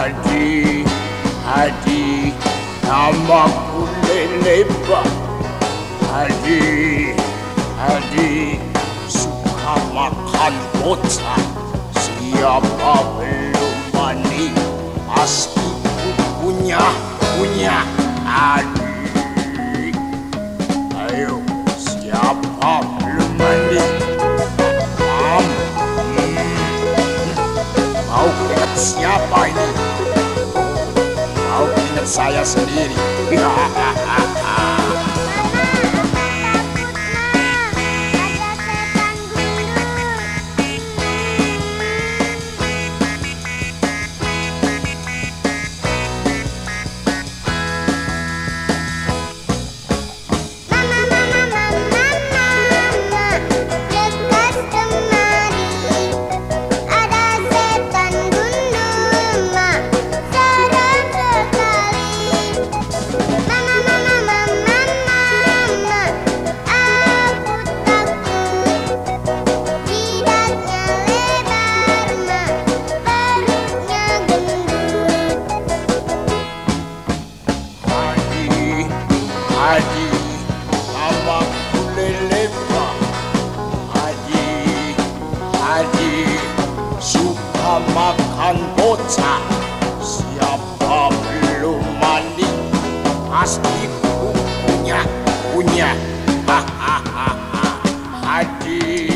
hadi hadi. Ama kuleleba hadi hadi. Suka makan bota siapa belum mandi pasti punya punya hadi. Ayo. saia City. Haji, nama kulelepa. Haji, Haji, suka makan bocah. Siapa belum mandi, pasti punya, punya. Haji.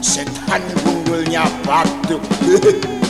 Setan gundulnya batuk.